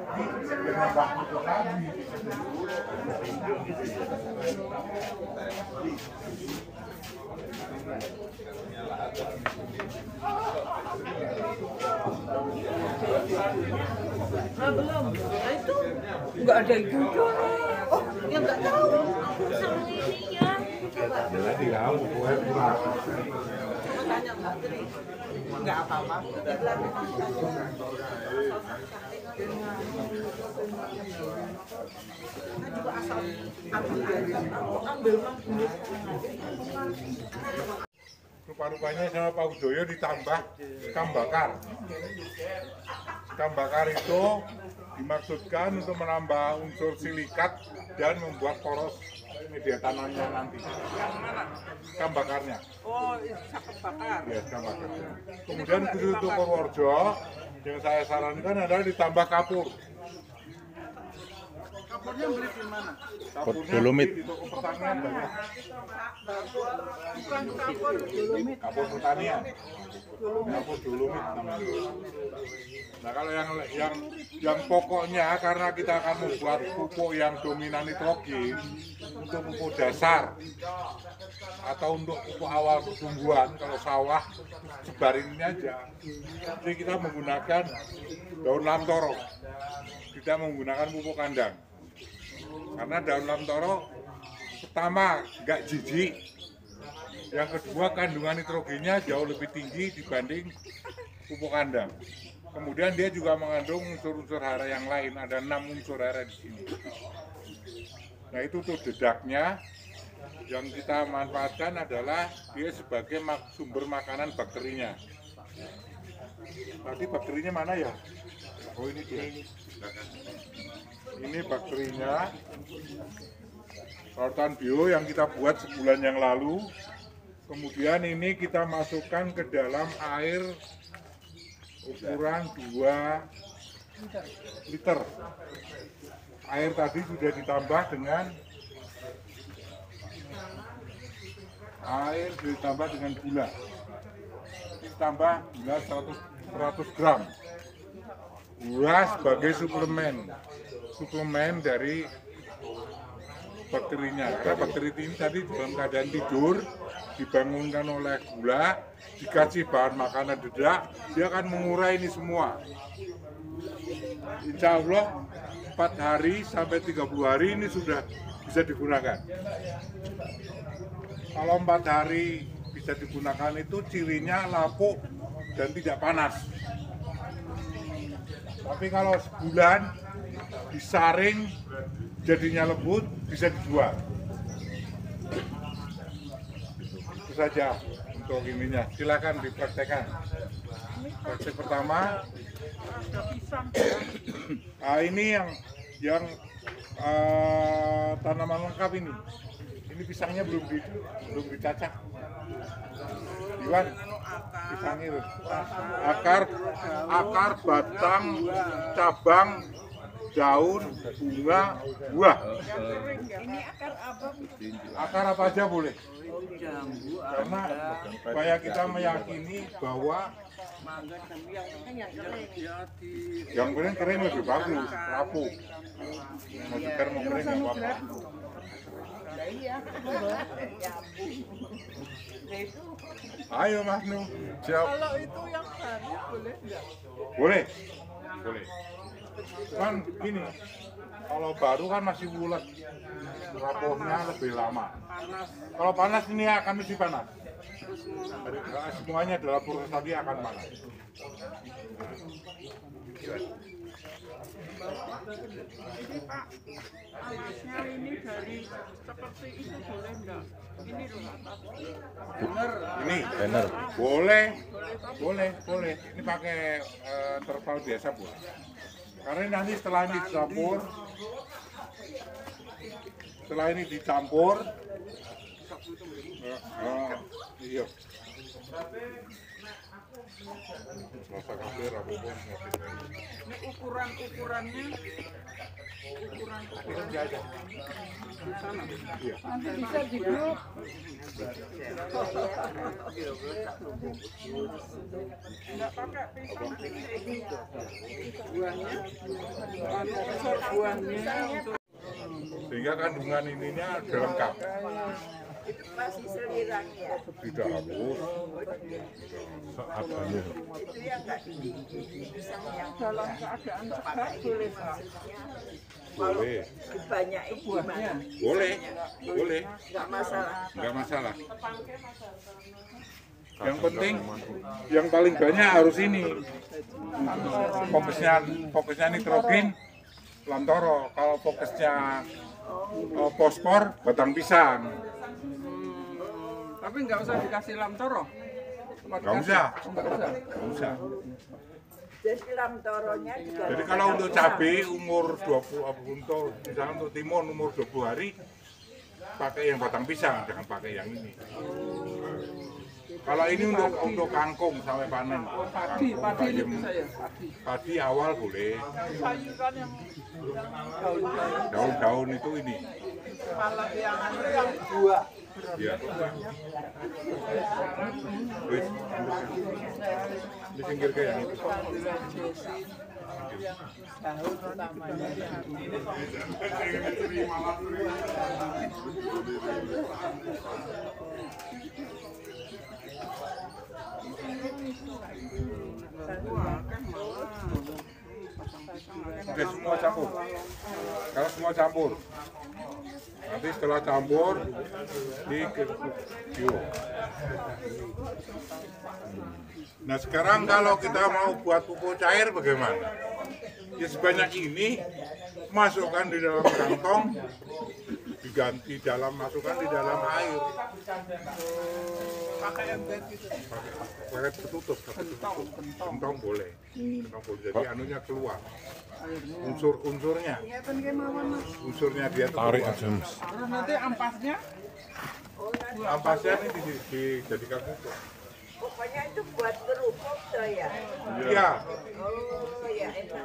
menambah pupuk lagi. Ah, belum. Nah, itu nggak ada ibu Oh, ya nggak tahu. Sama ininya. Jadi kamu. Coba tanya Mbak Tri. Nggak apa-apa. Kita juga asal ambil aja. Ambil mah Rupa-rupanya sama Pak Udoyo ditambah sekam bakar. Sekam bakar itu dimaksudkan untuk menambah unsur silikat dan membuat poros media tanamnya nanti. Sekam bakarnya. Oh, bakar. Ya, sekam bakarnya. Kemudian khusus untuk Purworejo, yang saya sarankan adalah ditambah kapur. Kapurnya beli di mana? Kapurnya Dolomit. di toko pertanian banyak. Bukan kapur, dolomit. Kapur pertanian. Kapur dolomit namanya. Nah kalau yang yang yang pokoknya karena kita akan membuat pupuk yang dominan nitrogen untuk pupuk dasar atau untuk pupuk awal pertumbuhan kalau sawah sebarin ini aja. Jadi kita menggunakan daun lamtoro, tidak menggunakan pupuk kandang. Karena daun lamtoro pertama nggak jijik, yang kedua kandungan nitrogennya jauh lebih tinggi dibanding pupuk kandang. Kemudian dia juga mengandung unsur-unsur hara yang lain, ada enam unsur hara di sini. Nah itu tuh dedaknya yang kita manfaatkan adalah dia sebagai mak- sumber makanan bakterinya. Tadi bakterinya mana ya? Oh ini dia. Ini bakterinya. Rotan bio yang kita buat sebulan yang lalu. Kemudian ini kita masukkan ke dalam air ukuran 2 liter. Air tadi sudah ditambah dengan air ditambah dengan gula. Ditambah gula 100, 100 gram. Gula sebagai suplemen. Suplemen dari bakterinya. Karena bakteri ini tadi dalam keadaan tidur, dibangunkan oleh gula, dikasih bahan makanan dedak, dia akan mengurai ini semua. Insya Allah 4 hari sampai 30 hari ini sudah bisa digunakan. Kalau 4 hari bisa digunakan itu cirinya lapuk dan tidak panas. Tapi kalau sebulan disaring jadinya lembut bisa dijual. Itu saja untuk ininya. Silakan dipraktekkan. Praktek pertama, Ada pisang. ah ini yang yang eh, tanaman lengkap ini. Ini pisangnya belum di, belum dicacah. Iwan, pisangnya itu. Akar, akar, batang, cabang, daun, bunga, buah. Ini akar apa? Akar apa aja boleh. Karena supaya kita meyakini bahwa yang kering kering lebih bagus, rapuh. Mau mau kering nggak apa-apa. Iya. itu Ayo Mas Nu, siap. kalau itu yang baru boleh nggak? Boleh, boleh. Cuman gini, kalau baru kan masih bulat, rapuhnya lebih lama. Kalau panas ini akan mesti panas. Semuanya dalam proses tadi akan panas. Ini Pak, alasnya ini dari seperti itu boleh nggak? Ini loh atas. Ini Banner. boleh, boleh, boleh. Ini pakai eh, terpal biasa boleh. Karena nanti setelah ini dicampur, setelah ini dicampur, eh, eh, iya. Ini ukuran ukurannya ukuran ukurannya di sana. Iya. Nanti bisa di grup. Enggak pakai pisang. Buahnya, anu besar buahnya Sehingga kandungan ininya lengkap. Masih selirang ya Tidak hapus. Seadanya. itu yang nggak di pisang yang dalam keadaan sehat boleh. Boleh. dibanyakin gimana Boleh. Boleh. nggak masalah Enggak masalah. Yang penting yang paling banyak harus ini. Fokusnya fokusnya nitrogen lantoro. Kalau fokusnya eh, fosfor batang pisang. Tapi nggak usah dikasih lamtoro. Cuma Nggak usah. Nggak usah. Nggak usah. jadi lam toronya juga Jadi kalau untuk cabai umur 20 apa untuk misalnya untuk timun umur 20 hari pakai yang batang pisang, jangan pakai yang ini. Kalau ini untuk untuk kangkung sampai panen. Padi, Kangkung, padi ini bisa ya, padi. Padi awal boleh. Sayuran yang daun-daun, Daun-daun itu ini. kepala yang anu yang buah. Ya. Wis, di pinggir kayak yang itu. Daun utamanya. Wah, kan malah. Oke, semua campur. Kalau semua campur. Nanti setelah campur di. Nah sekarang kalau kita mau buat pupuk cair bagaimana? Ya sebanyak ini masukkan di dalam kantong, diganti dalam masukkan di dalam air. Pakai ember gitu. Pakai tertutup, pakai Kentong, tertutup. kentong. Kentong boleh. Kentong boleh. Jadi anunya keluar. Unsur-unsurnya, unsurnya dia Tarik aja mas. Terus nanti ampasnya Ampasnya ini di, dijadikan pupuk. pokoknya itu buat kerupuk tuh ya Iya, oh ya enak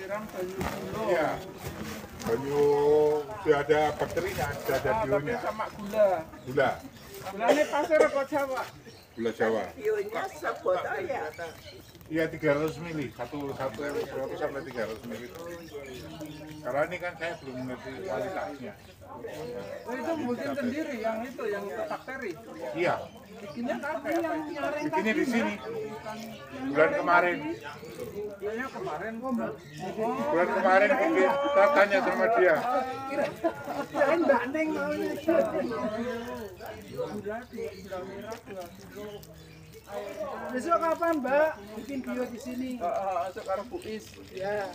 disiram banyu gula. Iya. Banyu sudah ada bakterinya, sudah ada Ah, bionya. sama gula. Gula, Gulanya pasir apa Jawa? gula Jawa. bionya sebotol ya Iya 300 mili, satu satu satu sampai 300 mili. Karena ini kan saya belum mengerti kualitasnya. Oh, itu bikin sendiri yang itu yang bakteri. Iya, Bikinnya di sini. Bulan kemarin, bulan kemarin bikin. Kita tanya sama dia. Besok kapan Mbak bikin bio di sini? Heeh, itu karo Bu Is. Ya.